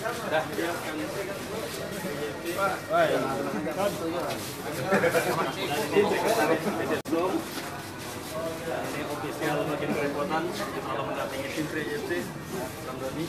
ini official makin kerepotan kalau mendampingi tim 3 Ramdhani